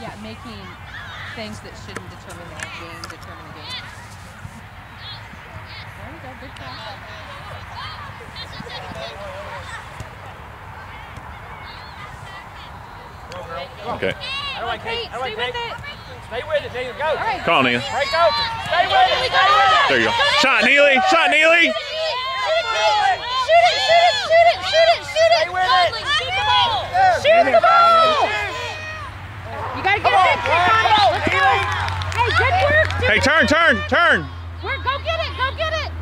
Yeah, making things that shouldn't determine the game determine the game. There we go, good pass. Okay. How do I Kate, take? How do I stay with take? it. Stay with it, Neely. Go. All right. Call Neely. Break open. Stay with it. Stay with it. There you go. Shot Neely. Shot Neely. Shoot it, shoot it, shoot it, shoot it, shoot it, shoot it. Stay with it. Shoot the ball. Shoot the ball. Shoot. You gotta get Come on, it. Brad. Come on, Let's go. Hey, good work. dude. Hey, turn, turn, turn. Work. Go get it. Go get it.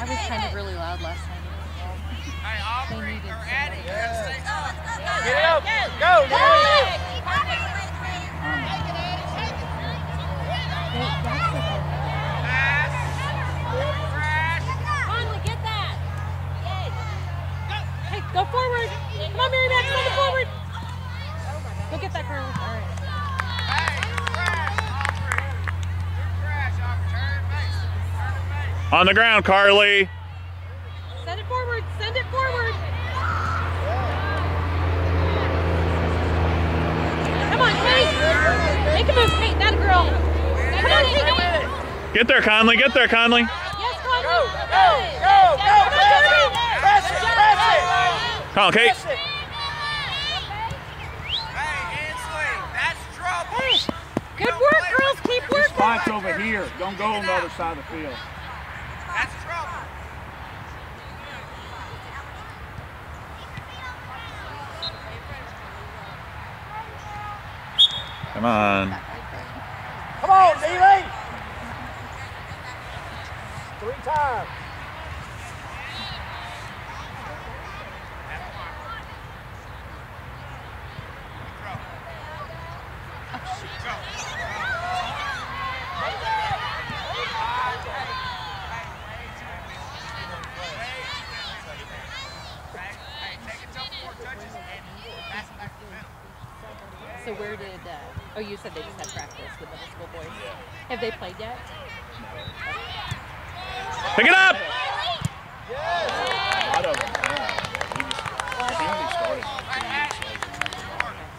I was kind of really loud last night. They needed somebody. Get it up. Go, Neely. Conley, get that. Forward. Come on, Mary Max, send it forward. Go get that, Carly. All right. On the ground, Carly. Send it forward. Send it forward. Come on, Kate. Make a move, Kate. That girl. Come on, Kate. Get there, Conley. Get there, Conley. Go, go, go, go. Press it. Press it. Press it. Come on, Kate. Press it. Good work, girls. Keep working. Spots over here. Don't go on the other side of the field. That's trouble. Come on. Come on, Neely. Three times. So where did? Uh, oh, you said they just had practice with middle school boys. Have they played yet? Pick it up. A lot of them. yeah. We just, he only started three years later.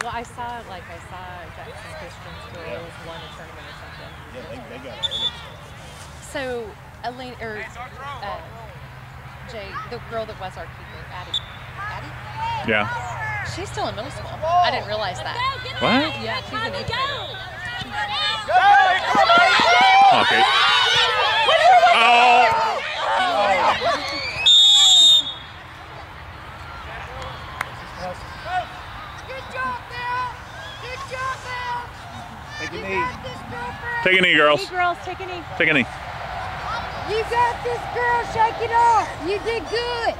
Well, I saw like I saw Jackson Christian's girls won a tournament or something. Yeah, they, they got early stuff. So Elaine or uh, Jay, the girl that was our keeper, Addie. Addie? Yeah. She's still in middle school. I didn't realize that. What? Yeah, she's an eighth grader. Go, come on, Okay. Oh. Take a knee. Take a knee, girls. Girls, take a knee. Take a knee. You got this, girl. Shake it off. You did good.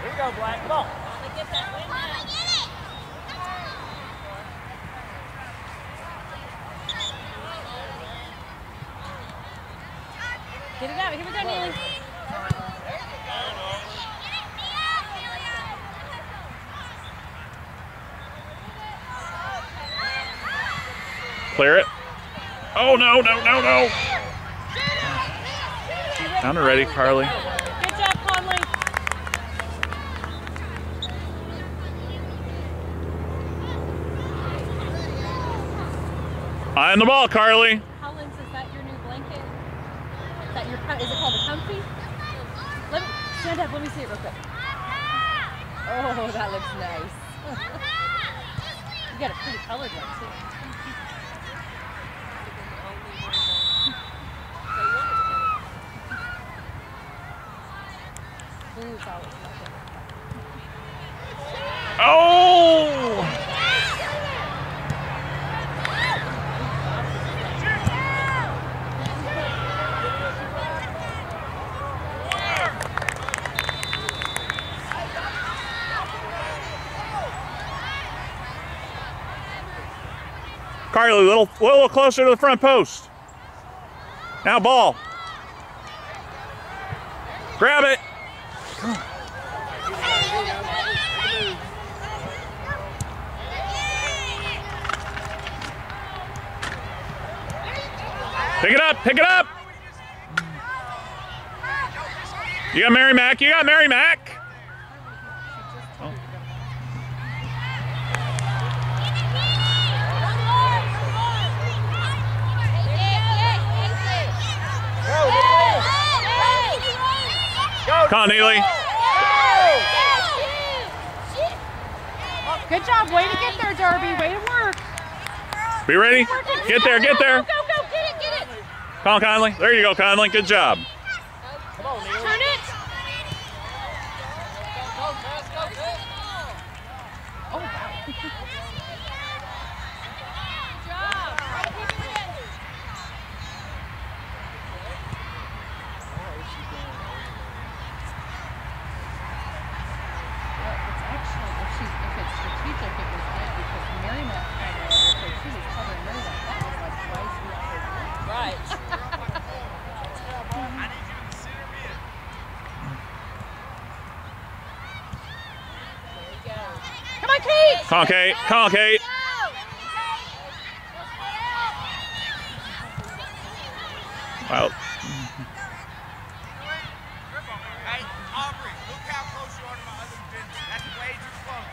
Here you go, Black. Come on. Get it out. Here we go, Neely. Clear it. Oh no, no, no, no. Down and ready, Carly. Good job, Conley. Eye on the ball, Carly. Collins, is that your new blanket? Is that your? Is it called a comfy? Let me stand up. Let me see it real quick. Oh, that looks nice. you got a pretty colored one too. Blue's always looking. Oh! Carly, a little, a little closer to the front post. Now ball. Grab it. Pick it up, pick it up. You got Mary Mac, you got Mary Mac. Oh. Come on, Neely. Good job. Way to get there, Darby. Way to work. Be ready? Get there, get there. Go, go, go. Get it, get it. Come on, Conley. There you go, Conley. Good job. Come on, Neil. Turn it. Oh, wow. Well, it's actually, if she's, if it's strategic, it was good because Mary Mac kind of, if she was covering Mary Mac, that was like twice the other. Right. Come on, Kate! Come on, Kate. Come on, Kate. Well, Hey, Aubrey, look how close you are to my other business. That's way too close.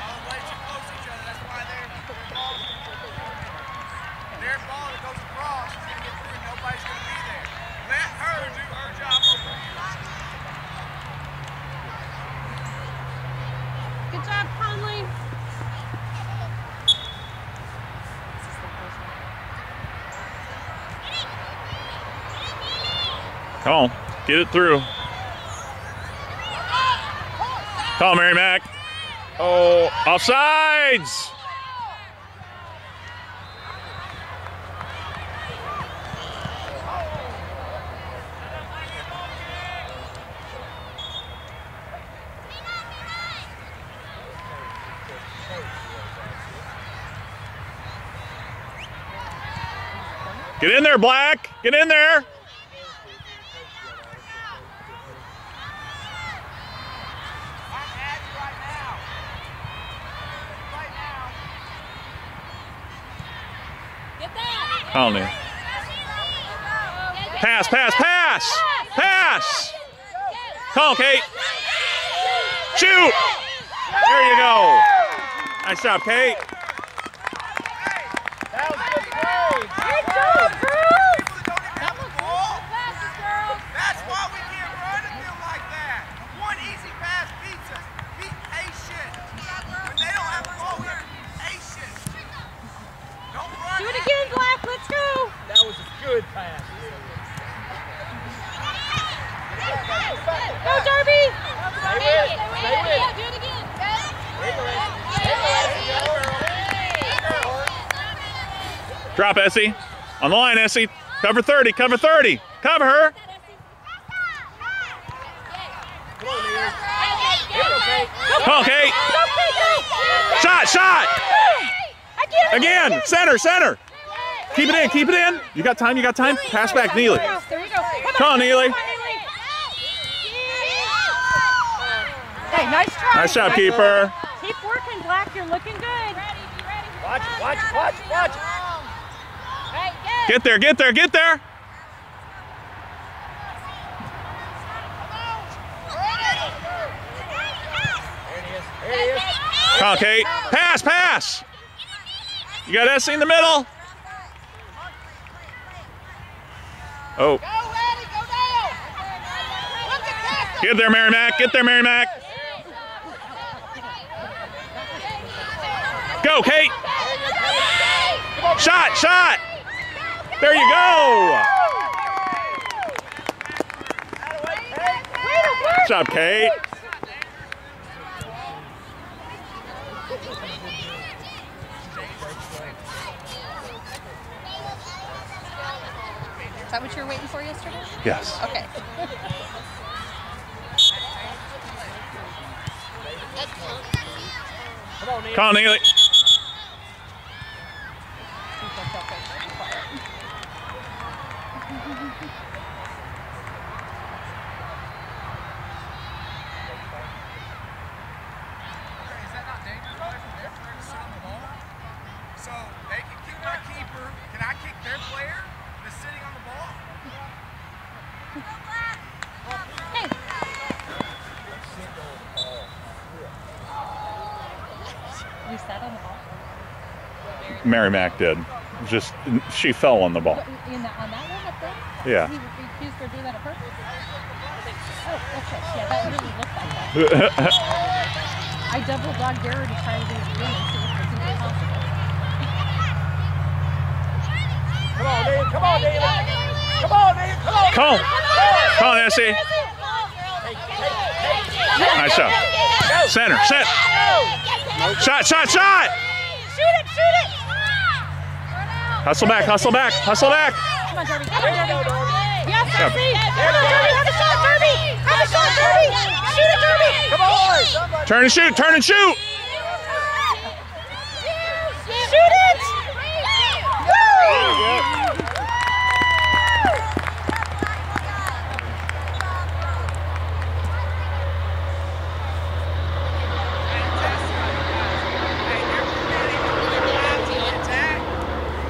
Y'all are way too close to each other. That's why they're, they're ball. Their ball that goes across is going to get through and nobody's going to be there. Let her do her job over here. Good job, Conley. come on. Get it through. Call Mary Mac. Oh, offsides. Get in there, Black. Get in there. I'm at you right now. Right now. Neil. Pass, pass, pass. Pass. On, Kate. Shoot. There you go. Nice job, Kate. That was good play. Good job, girls! People that don't even have the ball. That's why we can't run at them like that. One easy pass beats us. Be patient. When they don't have the ball, we have to be patient. Don't run. Do it at again, Black. Let's go. That was a good pass. Go, Darby. Stay with it. Stay with it. Do it again. Drop Essie. On the line, Essie. Cover 30, cover 30. Cover her. Come on, Kate. Go, Kate, go. Shot, shot. Again. Again. Center, center. Keep it in, keep it in. You got time, you got time. Pass back, Neely. There you go. Come Come on, Neely. Neely. Hey, nice try. Nice job, keeper. Keep working, Black. You're looking good. Watch, watch, watch, watch. Get there, get there, get there. Kate. Pass, pass. You got Essie in the middle. Oh. Get there, Mary Mac. Get there, Mary Mac. Go, Kate. Shot, shot. There you go. To job, Kate. Is that what you were waiting for yesterday? Yes. Okay. Come on, Neely. Is that not dangerous play from their player to sit on the ball? So they can kick my keeper. Can I kick their player that's sitting on the ball? Hey. You sat on the ball? Mary Mac did. Just she fell on the ball. The, on that one up there? Yeah. He accused her doing that on purpose? Oh, okay. Yeah, that really looked like that. I double dog dare to try to do it again and see if it's even possible. Come on, Neil. Come on, Neil. Come on, Neil. Come on. Come on. Come on, Essie. Nice shot. Center, set. Shot, shot, shot. Shoot it, shoot it! Hustle back, hustle back, hustle back. Come on, Darby. Come on, Darby. Yes, Yeah. Darby. Come on, Darby. Have a shot, Darby. Have a shot, Darby. Shoot it, Darby. Come on. Turn and shoot, turn and shoot. Shoot it. Hey, they're committing to the drive to attack.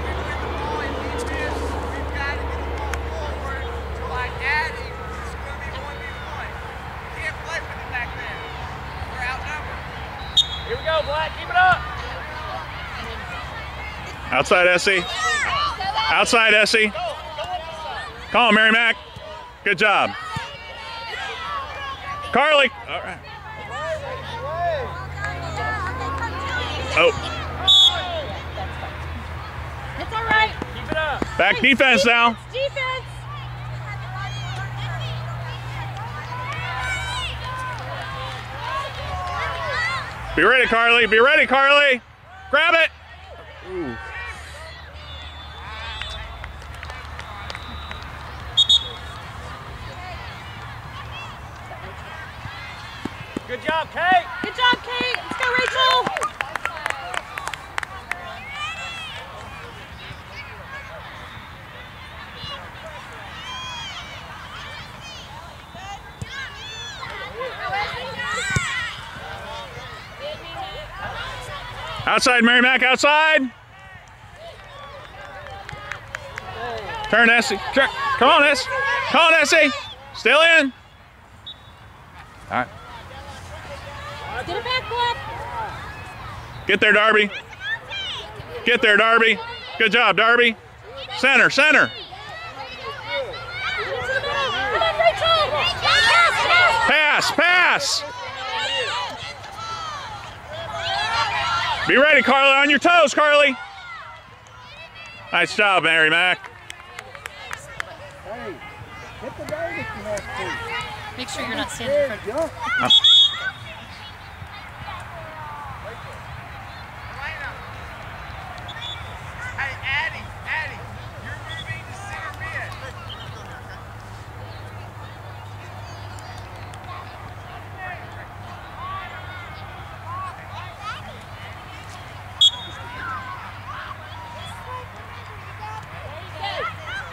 When we win the ball in defense, we've got to get the ball forward to like Addy. It's going to be one v one. Can't play with it back there. We're outnumbered. Here we go, Black. Keep it up. Outside Essie. Outside Essie. Come on, Mary Mac. Good job. Carly. All right. Oh, It's all right. Keep it up. back defense now. Defense. Be ready, Carly. Be ready, Carly. Grab it. Good job, Kate. Good job, Kate. Let's go, Rachel. Outside, Mary Mac. Outside. Turn, Essie. Turn. Come on, Essie. Come on, Essie. Still in. All right. Get it back, Black. Get there, Darby. Get there, Darby. Good job, Darby. Center, center. Get into the middle. Come on, Rachel. Pass, pass. Pass, pass. Be ready, Carly. On your toes, Carly. Nice job, Mary Mac. Hey, hit the dog if you have Make sure you're not standing in front to. Jump. Elena. Hey, Addy. Addy. You're moving to center mid.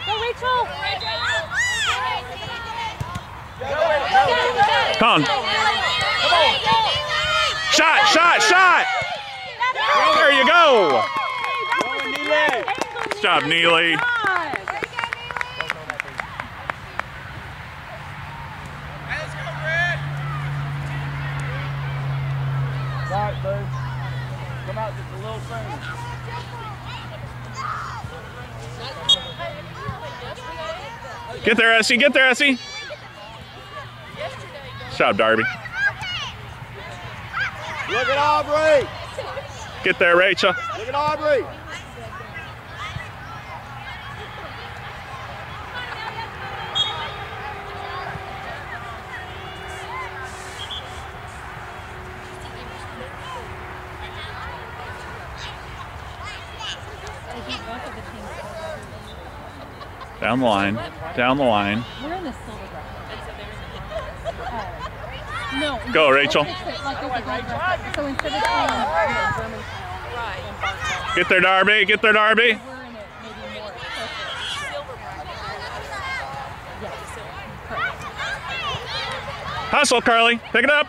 Go, Rachel. Come on. Shot, shot, shot. There you go. Good job, Neely. Get there, Essie. Get there, Essie. Good job, Darby. Look at Aubrey. Get there, Rachel. Look at Aubrey. Down the line, down the line. Know, Rachel. Get there, Darby. Get there, Darby. we're in it maybe more. Yes. Correct. Hustle, Carly. Pick it up.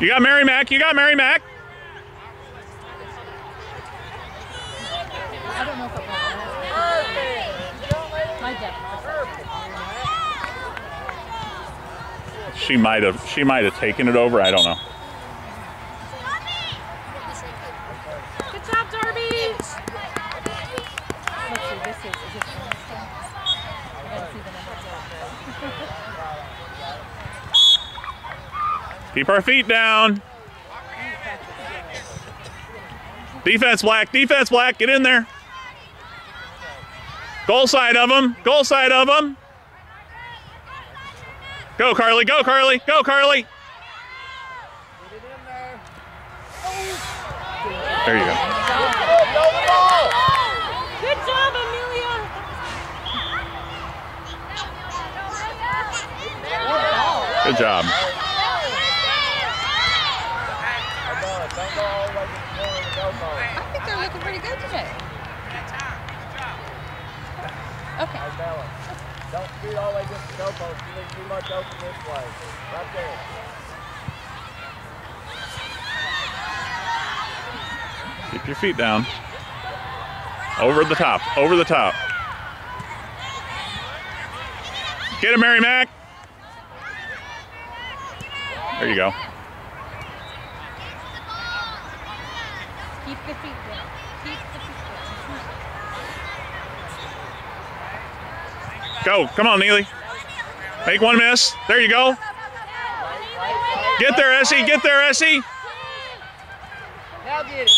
You got Mary Mac. You got Mary Mac. I don't know if it went. My depth. She might have. She might have taken it over. I don't know. Good job, Darby. Keep our feet down. Defense, Black. Defense, Black. Get in there. Goal side of them. Goal side of them. Go, Carly. Go, Carly. Go, Carly. There you go. Good job, Amelia. Good job. I think they're looking pretty good today. Okay. Don't shoot all the way against the goalpost. You leave too much open this way. Right there. Keep your feet down. Over the top. Over the top. Get him, Mary Mac. There you go. Keep the feet down. Keep the feet down. Go. Come on, Neely. Make one miss. There you go. Get there, Essie. Get there, Essie. Now get it.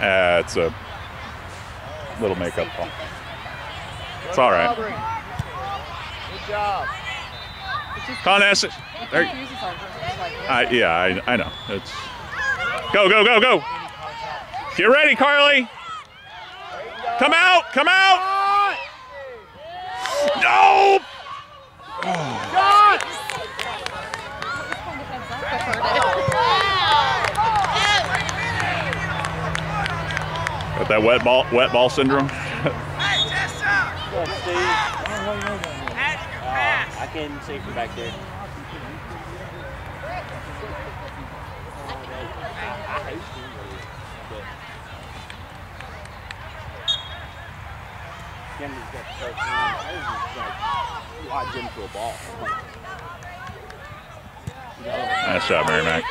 Uh, it's a little makeup call. It's all right. Good job. Come on, Essie. There, Confuses our versus like I, yeah, I, I know. It's go, go, go, go. Get ready, Carly. Come out. Come out. No. Shot! Got that wet ball, wet ball syndrome. Hey, Tessa! Steve. Add your pass. I can see from back there. I hate Steve, but Kennedy's got the first one. I was just like, watch him to a ball. Nice job, Mary Mac.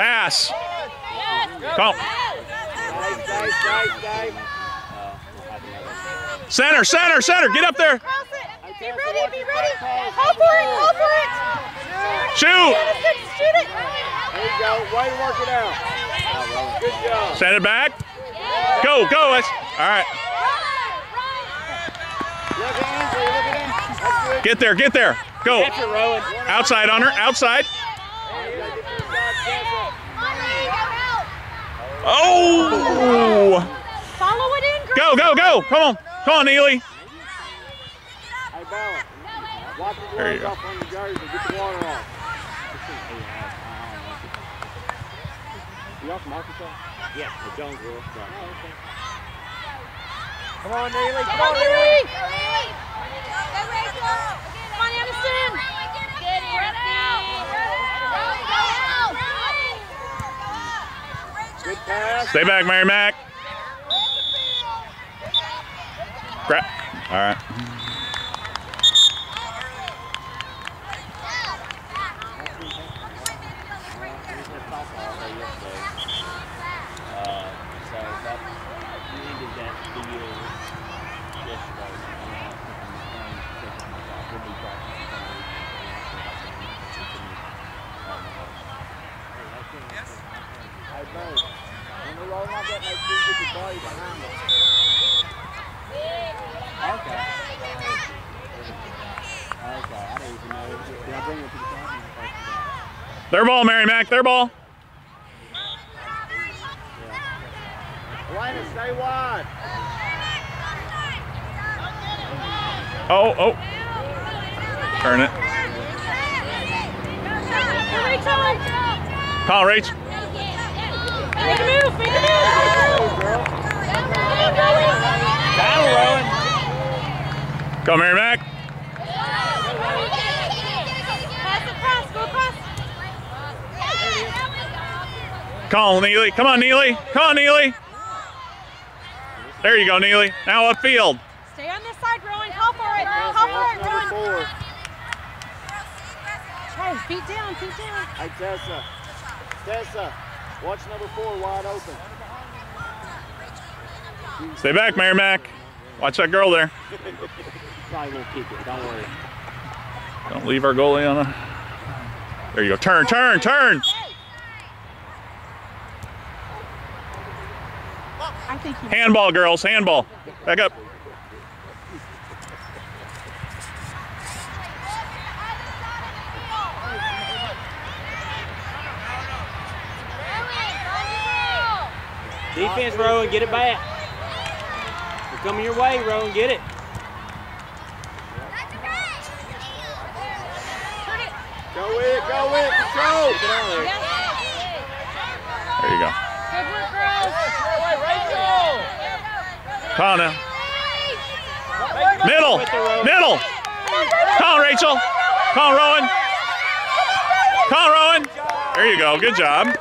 Pass. Come. Center, center, center. Get up there. Be ready, be ready. Go for it, go for it. Shoot. Shoot it. There you go. Way to work it out. Good job. Send it back. Go, go. Let's, all right. Look at Andrew. Look at him. That's good. Get there, get there. Go. Outside on her. Outside. Oh. Follow it in. Go, go, go. Come on. Come on, Neely. There you go. You off Arkansas? Yeah, the Jonesville. Come on, Neely. Come Come on, on, Neely. Neely. Come on, Anderson. Get Good pass. Stay back, Mary Mac. Crap. All right. Uh, so that we ended that deal yesterday. We'll be practicing Hey, Bo. When we roll like that, make sure you get your body behind us. Okay. Okay, I didn't even know. Did I bring it to the camera? Their ball, Mary Mac. Their ball. Linus, stay wide. Oh, oh. Turn it. Call Rach. Make a move, make a move. Battle, Rowan. Go, Mary Mac. Pass it across, go across. Call Neely. Come on, Neely. Come on, Neely. There you go, Neely. Now upfield. Stay on this side, Rowan. Call for it. Call for it, Rowan. four. Hey, feet down, feet down. Hey, Tessa. Tessa, watch number four wide open. Stay back, Mary Mac. Watch that girl there. Probably won't keep it. Don't worry. Don't leave our goalie on a. There you go. Turn, turn, turn. I think he Handball, girls. Handball. Back up. Defense, Rowan. Get it back. They're coming your way, Rowan. Get it. Go in, go in, control. Get on there. There you go. Good work, girls. Come on now. Middle. Middle. Come on, Rachel. Come on, Rowan. Come on, Rowan. There you go. Good job.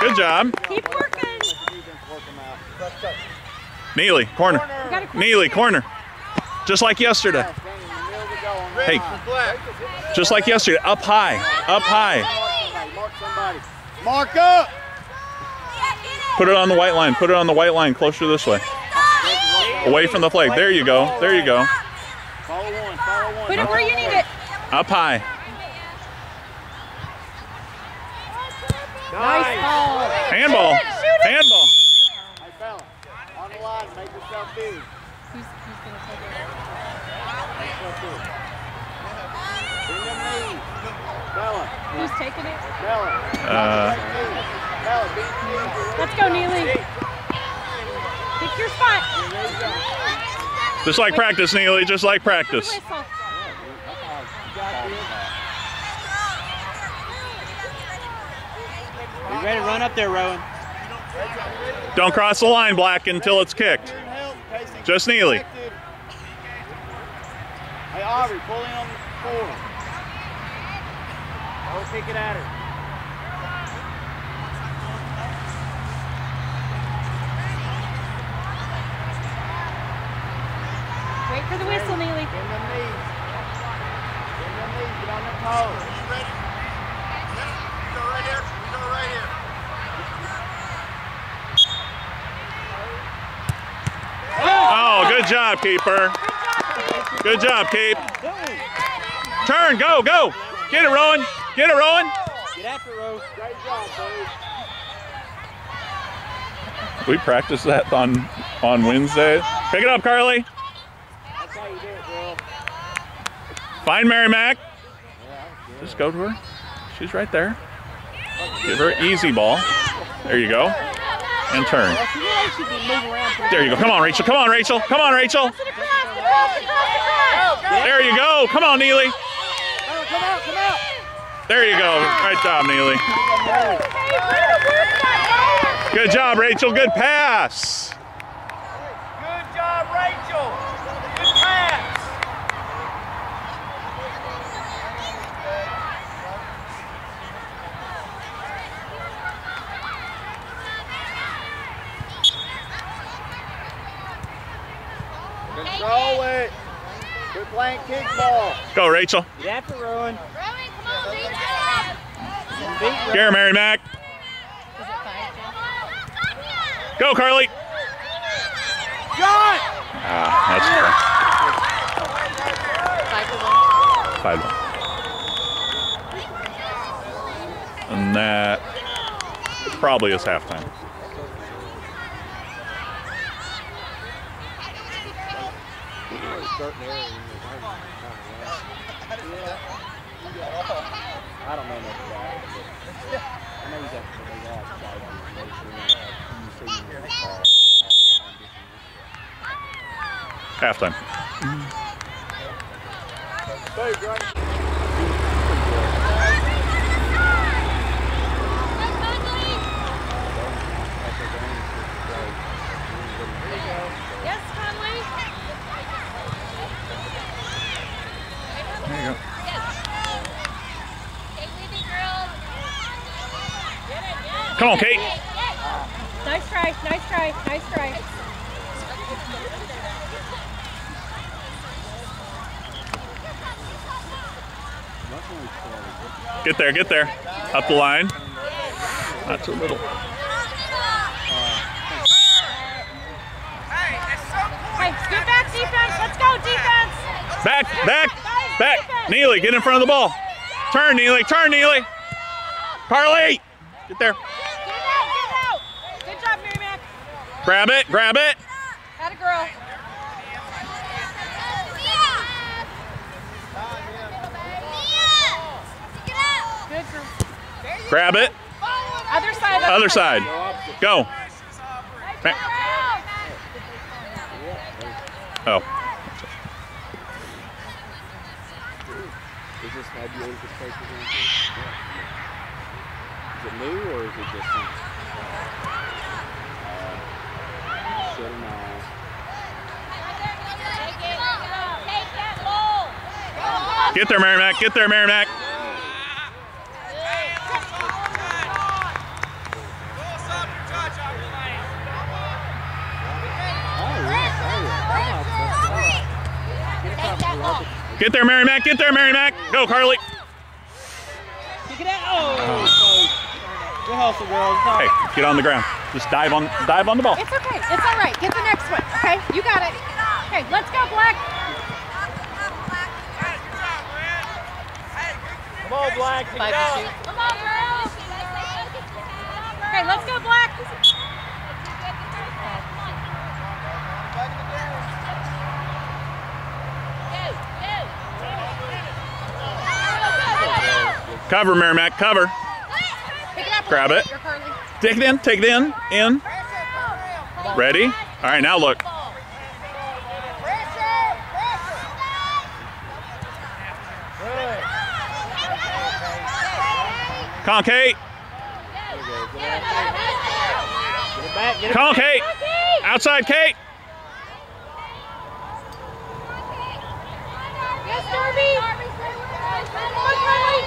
Good job. Keep working. Neely, corner. You gotta Neely, corner. Just like yesterday. Stand in the middle of the goal on red Hey. Just like yesterday. Up high. Up high. Mark up. Put it on the white line. Put it on the white line closer this way. Away from the flag. There you go. There you go. Follow one, follow one. Put it where you need it. Up high. Nice ball. Handball. Handball. Hey, fella, on the line, make yourself big. Who's, who's gonna take it? Bring them knees. Bella, Who's taking it? Bella. Uh, Bella, bend your knees. Let's go, Neely. Pick your spot. just like practice, Neely. Just like practice. You ready to run up there, Rowan? Don't cross the line, Black, until it's kicked. Just Neely. Hey, Aubrey, pull in on the four. Go kick it at her. Wait for the whistle, Neely. Bend them knees. Bend them knees. Get on them toes. Ready? We go right here. We go right here. Oh, good job, keeper. Good job, keep. Turn, go, go. Get it, Rowan. Get it, Rowan. Get after Rowan. Great job, buddy. We practiced that on on Wednesday. Pick it up, Carly. That's how you do it, girl. Find Mary Mac. Just go to her. She's right there. Give her an easy ball. There you go. And turn. There you go. Come on, Rachel. Come on, Rachel. Come on, Rachel. There you go. Come on, Neely. There you go. Right job, Neely. Hey, way to work that Good job, Rachel. Good pass. Good job, Rachel. Good pass. Control it. Quit playing kickball. Go, Rachel. Get after it, Rowan. Here, Mary Mac. Go, Carly. John! Ah, that's correct. Five one. And that probably is halftime. I don't know much about it, but I know he's up for the last five years. You see him in the car. Halftime. Hey, great. Come on, Kate. Nice try. Nice try. Nice try. Get there, get there. Up the line. Not too little. Hey, at some point, Hey, scoot back, defense. Let's go, defense. Back, back, back. Neely, get in front of the ball. Turn, Neely, turn, Neely. Carly, get there. Get it out. Get it out. Good job, Mary Mac. Grab it, grab it. Had a girl. Grab it. Other side. Other other side. side. Go. Back. Oh. Is this have you ordered this paper or anything? Is it new or is it just some? Should have. Get there, Mary Mac. Get there, Mary Mac. Get there, Mary Mac. Get there, Mary Mac. Go, Carly. Kick it out. Oh, Good hustle, girls. It's Hey, get on the ground. Just dive on, dive on the ball. It's okay. It's all right. Get the next one. Okay, you got it. Okay, let's go, Black. Come on, Black. Pick Five it to two. up. Come on, girls. Okay, let's go, Black. Cover, Mary Mac. Cover. Pick it up. Grab it. Take it in. Take it in. In. Ready? All right, now look. On, Kate. Get it back. Get it Come on, Kate. Outside, Kate. Yes, Darby. Come on, Carly.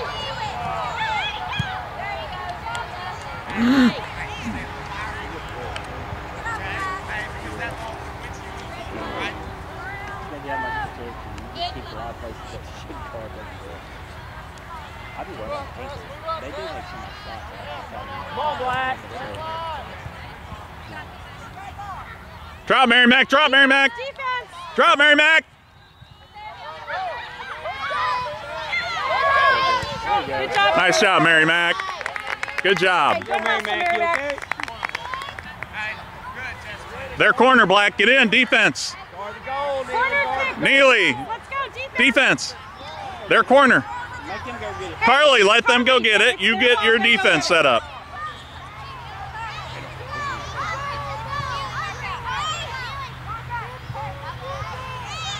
Maybe have my kids and keep a lot of places that should card everywhere. I be wearing pink. They do make some nice socks. Come on, Black. Drop, Mary Mac. Drop, Mary Mac. Defense. Drop, Mary Mac. Good job. Nice job, Mary Mac. Good job. Good hustle, Mary Mac. Their corner, Black. Get in. Defense. Guard the goal, Neely. Defense. Their corner. Make them go get it. Carly, let them go get it. You get your defense set up.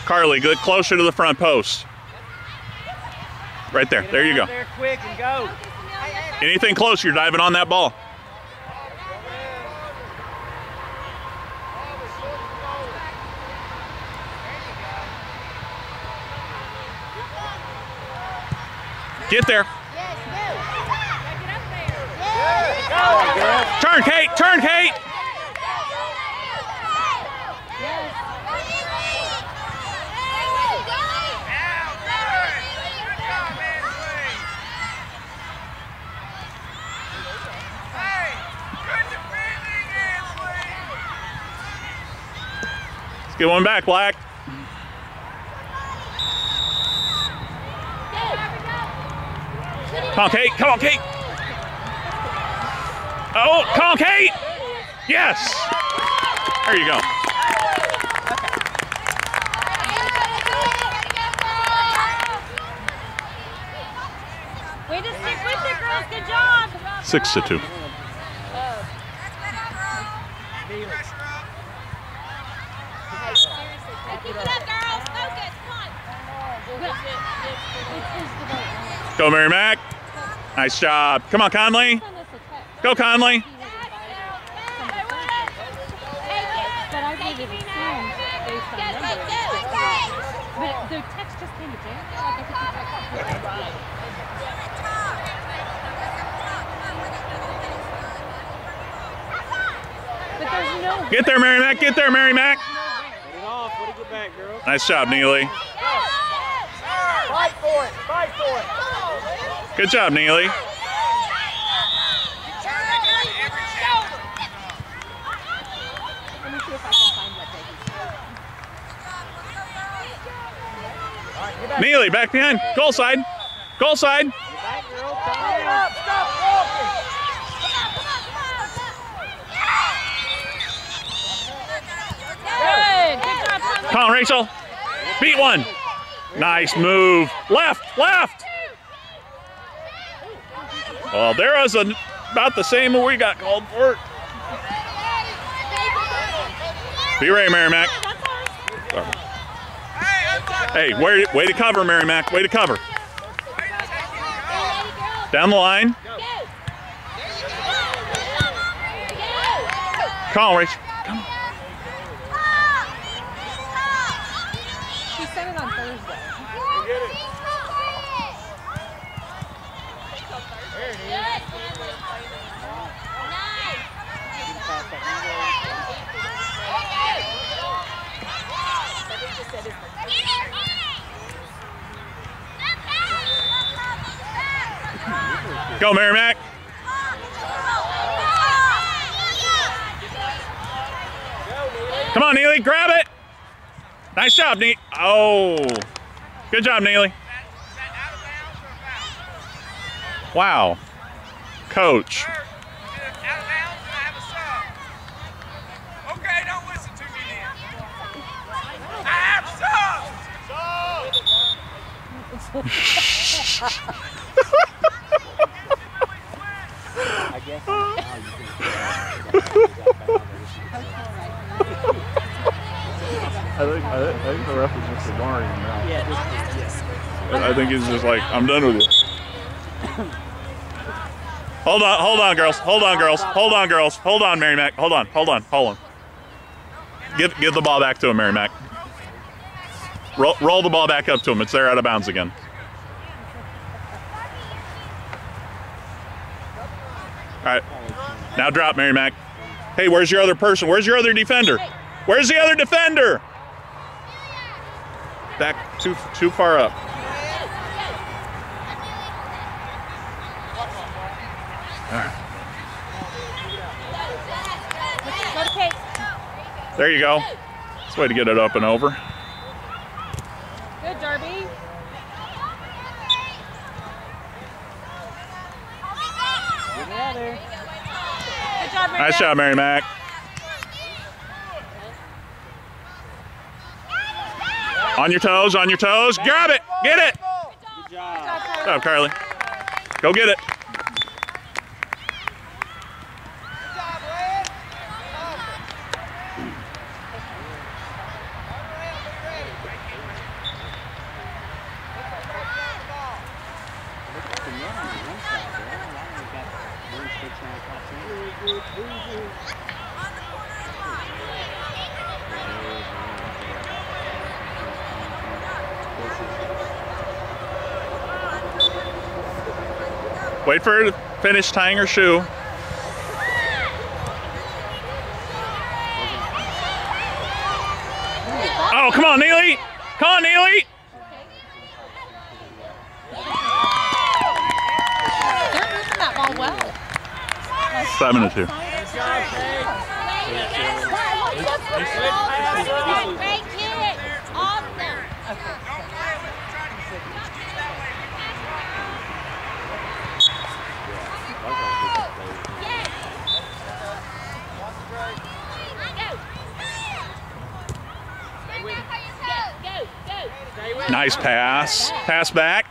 Carly, get closer to the front post. Right there. There you go. Out There quick and go. Anything close, you're diving on that ball. Get there. Turn, Kate. Turn, Kate. Let's get one back, Black. Come on, Kate. Come on, Kate. Oh, come on, Kate. Yes. There you go. Way to stay Six to two. Pressure up. Keep it up, girls. Focus. Come on. Go, Mary Mac. Nice job. Come on, Conley. Send us a text. Go, Conley. But I gave it a sound based on numbers. But the text just came to Jan. Like I could just text. But there's no. Get there, Mary Mac. Get there, Mary Mac. Put it off. Put it get back, girl. Nice job, Neely. Fight for it. Fight for it. Good job, Neely. Neely, back behind. Goal side. Goal side. Come on, Rachel. Beat one. Nice move. Left, left. Well, there was a, about the same we got called for. Be ready, Mary Mac. Hey. Way, way to cover, Mary Mac. Way to cover. Down the line. Come on, Rachel. She sent it on Thursday. Pass that number. Go, Mary Mac. Come on, Neely. Grab it. Nice job, Neely. Oh. Good job, Neely. Is that out of bounds or a foul? Wow. Coach. Sir, is it out of bounds and I have a sub? Okay, don't listen to me then. I have subs! I guess now you can. I think, I think the ref is just ignoring him now. Yeah, is, yeah. I think he's just like, I'm done with it. Hold on, hold on, girls. Hold on, girls. Hold on, girls. Hold on, Mary Mac. Hold on, hold on, hold on. Give, give the ball back to him, Mary Mac. Roll, roll the ball back up to him. It's there out of bounds again. All right. Now drop, Mary Mac. Hey, where's your other person? Where's your other defender? Where's the other defender? Back too too far up. To Kate. There you go. That's the way to get it up and over. Good, Darby. Together. Good job, Mary. Nice job, Mary Mac. On your toes, on your toes. Grab it. Get it. Good job, Carly. Go get it. Good job, Red. The net on the one side, though. I don't know why we got one six nine five cents. Wait for her to finish tying her shoe. Oh, come on, Neely. Come on, Neely. Seven to two. Great kick. Awesome. Don't play with it, try to get it that way. Go, go, go. Nice pass. Pass back.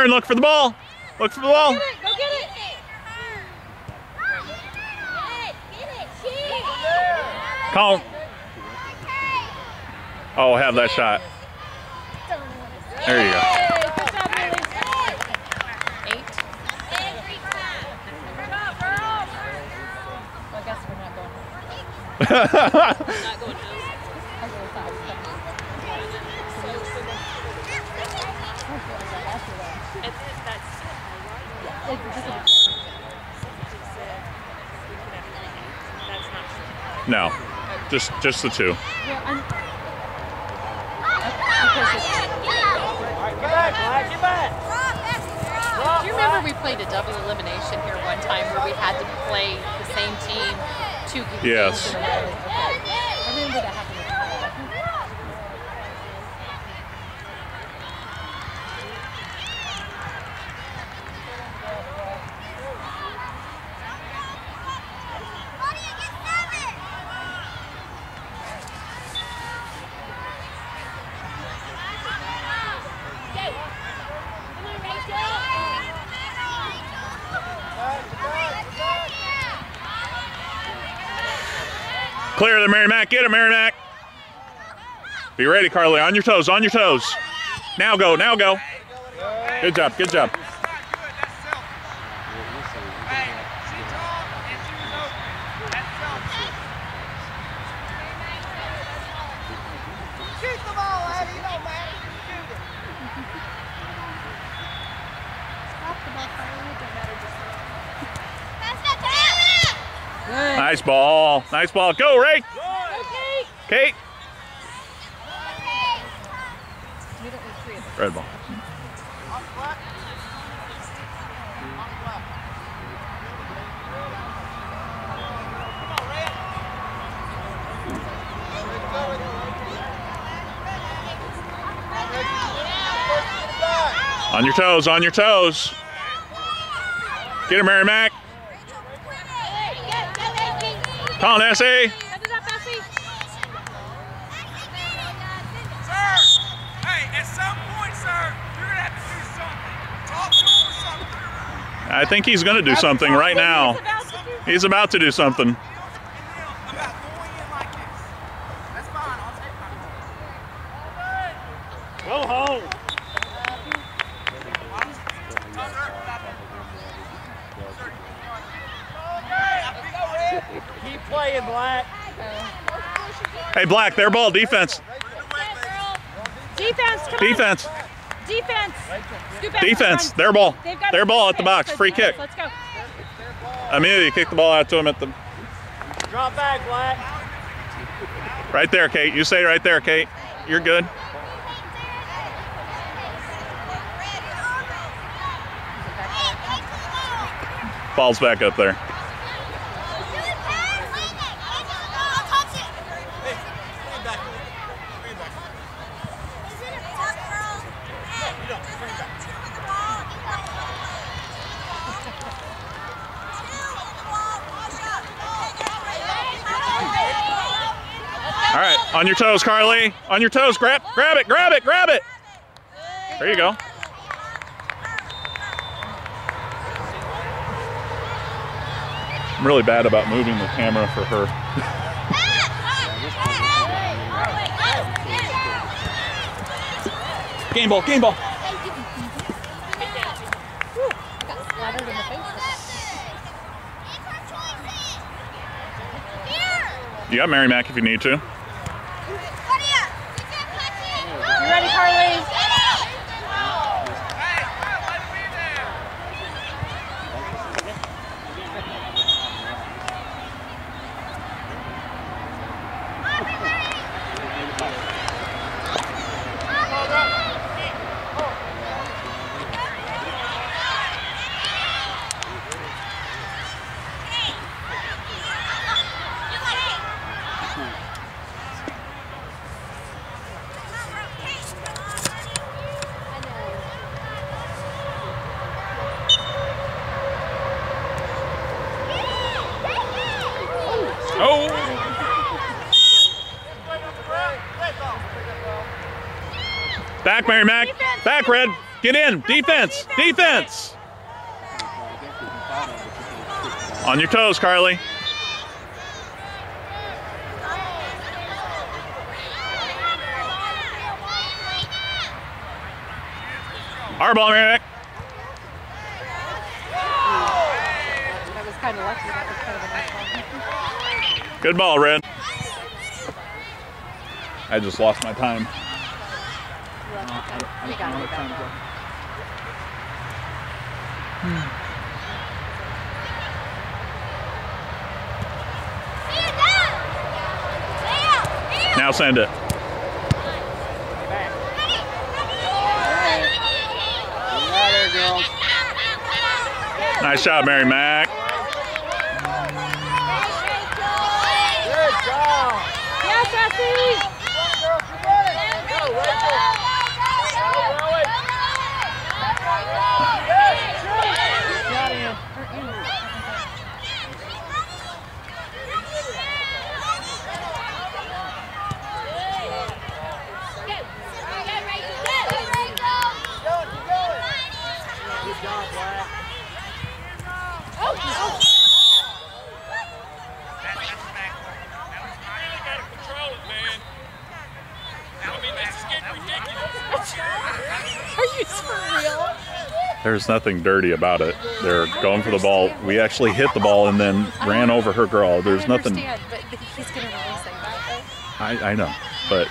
Turn, look for the ball. Look for the ball. Get it. Go get it. Call. Oh, oh have that shot. There you go. Hey, good job, Lily. Eight. Well, I guess we're not going home. Not going home. I really thought I was coming. No, just just the two. Well, I'm. Because it's, Get back, Black, get back. do you remember we played a double elimination here one time where we had to play the same team two games Yes. in a row? Okay. I remember that happened. with Clear the Mary Mac. Get it, Mary Mac. Be ready, Carly. On your toes. On your toes. Now go. Now go. Good job. Good job. That's not good. That's self. Hey, she tall and she was open. That's self. Shoot the ball, Abby. You know, man. Shoot it. Good. Nice ball. Nice ball. Go, Ray. Okay. Kate. We don't need three of them. Red ball. On the left. On the left. Come on, Red. On your toes. On your toes. Get him, Mary Mac. Call an SA. Head it up, Bessie. Sir, hey, at some point, sir, you're gonna have to do something. Talk to him or something. I think he's going to do something right now. He's about to do He's about to do something. Deal and deal about going in like this. That's fine. I'll take my. Go home. Keep playing, Black. Hey, Black, their ball. Defense. Defense, come on. Defense. Defense. Defense. Their ball. Their ball at the box. Free kick. Let's go. Amelia, kick the ball out to him at the. Drop back, Black. Right there, Kate. You say right there, Kate. You're good. Falls back up there. All right, on your toes, Carly. On your toes. Grab, grab it, grab it, grab it. There you go. I'm really bad about moving the camera for her. Game ball, game ball. You got Mary Mac if you need to. Back, Mary Mac. Back, Red. Get in. Defense. Defense. On your toes, Carly. Our ball, Mary Mac. Kind of lucky. That was kind of nice. Good ball, Red. I just lost my time. We got it back. Now send it. Right there, girls. Nice shot, Mary Mac. Good job. Yes, Essie! Go, Rachel. Are for real? There's nothing dirty about it. They're going for the ball. We actually hit the ball and then ran over her girl. There's I nothing. but he's going to release it, right? I, I know, but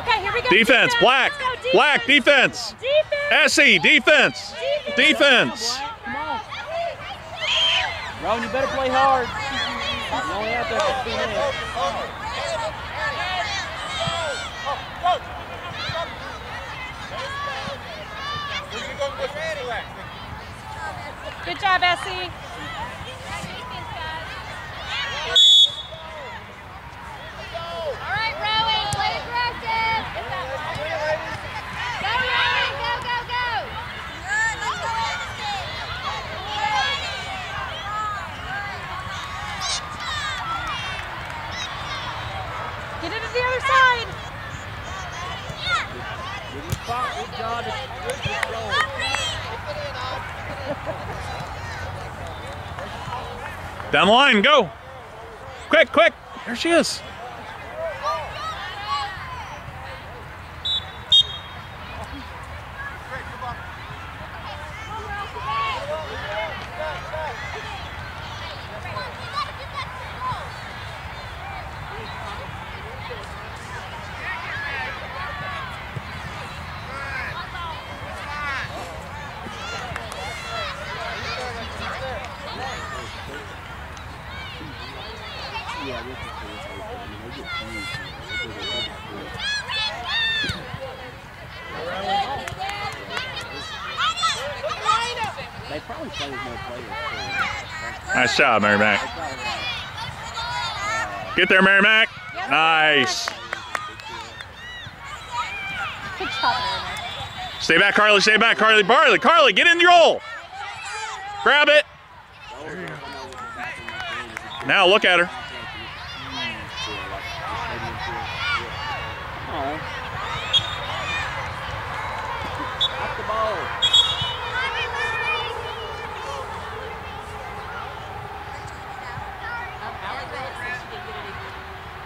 Okay, here we go. defense, black, Let's go, black, defense. Defense. Essie, defense, defense. Come on. Rowan, you better play hard. You only out there for two minutes. Good job, Essie. All right, Rowan, play aggressive. Go, Rowan, go, go, go. Get it to the other side. Good spot. Good job. Good control. Down the line, go. Quick, quick. There she is. Yeah, this is pretty I mean, they get huge. They do a good job. They probably play with more players too. Nice job, Mary Mac. Get there, Mary Mac. Nice. Stay back, Carly. Stay back, Carly. Barley, Carly, get in your hole. Grab it. Now look at her. Oh. Up the ball.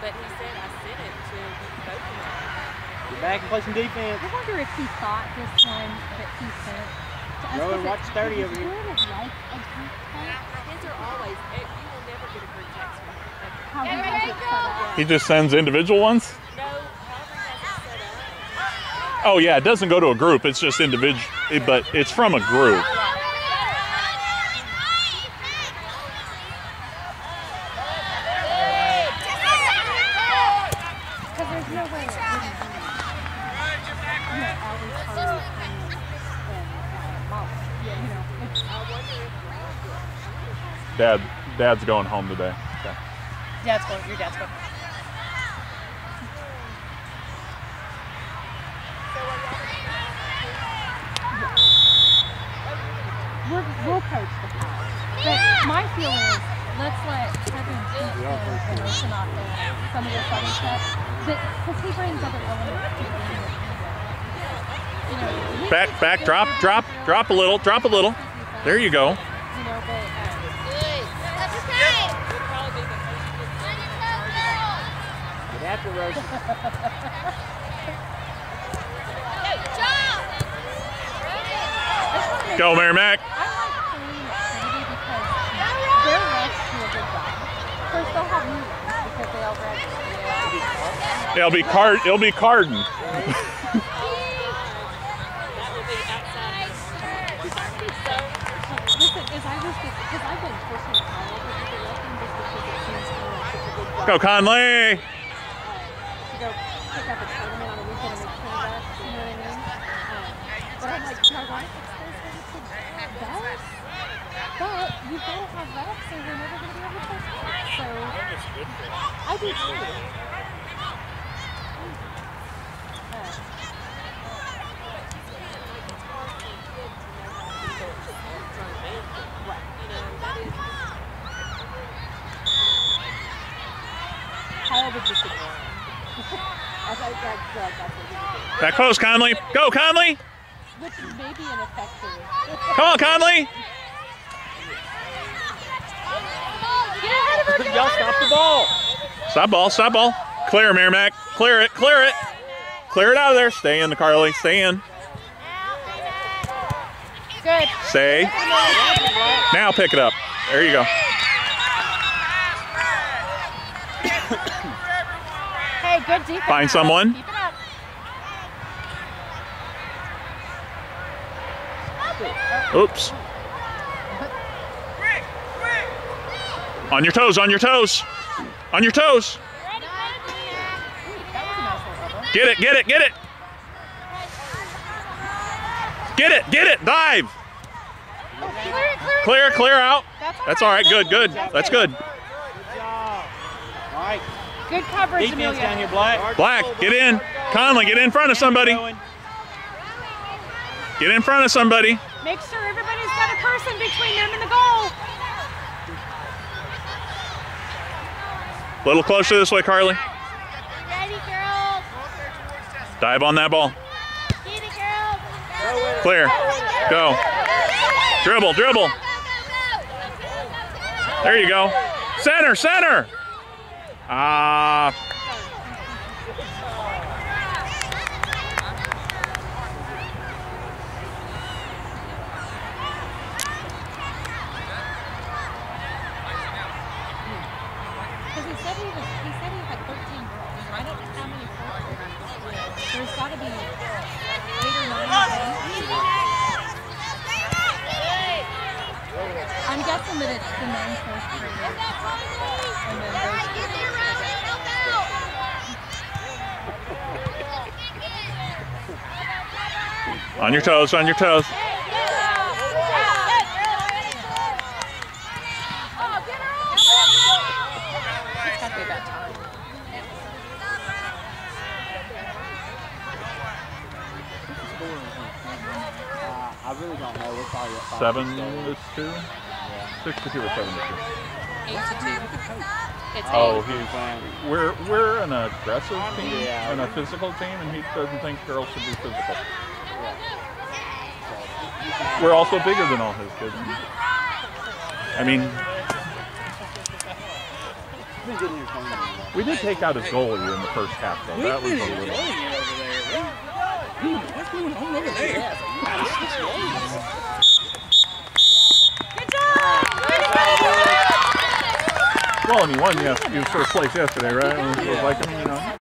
But he said I sent it to both of them. Get back and play some defense. I wonder if he thought this one that he sent to us. Rowan, watch 30 over was here. it like a group text? His are always, eh, you will never get a group text from him. How he has it set up? He just sends individual ones. No, however he has it set up. Oh yeah, it doesn't go to a group. It's just individual, but it's from a group. Because there's no way it wouldn't be. You know, always Harley and, and uh, Molly. You know, Dad, Dad's going home today. Okay. Dad's going. Your dad's going. We're, we'll coach the pass. But my feeling is, let's let Kevin teach them and listen off and some of the southern stuff. Because he brings other elements to the game. Back, back, drop, drop, drop a little, drop a little. There you go. After Rosie. Go, do a good they'll. It'll be card. It'll be Carden. Listen, as I was because I've been personally tired of the wrestling just because it seems kind of like such a good job. Go, Conley. to go pick up a tournament on a weekend and make twenty bucks, you know what I mean? Um, but I'm like, do I want to expose them vets? But you've got to have vets or you're never going to be able to. So I do too. Uh, Kyle would just ignore him. I thought that, that, that's what he would do. Back close, Conley. Go, Conley. Which may be ineffective. Come on, Conley. Get ahead of her! Get Y'all stop the ball. Stop ball, stop ball. Clear, Mary Mac. Clear it, clear it. Clear it out of there. Stay in the Carly. Stay in. Good. Stay. Now pick it up. There you go. Hey, good defense. Find someone. Keep it up. Oops. On your toes, on your toes. On your toes. Get it, get it, get it. Get it, get it. Dive. Clear clear it. Clear, clear out. That's all right. Good, good. That's good. Good job. Mike, Good coverage, defense Amelia. down here, Black. Black, get in. Conley, get in front of somebody. Get in front of somebody. Make sure everybody's got a person between them and the goal. A little closer this way, Carly. Ready, girls? Dive on that ball. Get it, girls. Clear. Go. Dribble, dribble. There you go. Center, center. Ah. Because he said he was, he said he had 13 girls. I don't know how many girls. There's got to be eight or nine of them. I'm guessing that it's the men's first period. And then there's On your toes, on your toes. it's got to be about time. Uh, I really don't know. We're probably at five. Seven to two? Six to two or seven to two? Eight to two. It's Oh, eight. he's we're we're an aggressive team Yeah. and a physical team, and he doesn't think girls should be physical. We're also bigger than all his kids. I mean, We've been getting here playing anymore. we did take out his goalie in the first half, though. That was a little. What's going on over there? Good job! Way to go, boys! Well, and he won. Yes, he was first place yesterday, right? Was like, you know.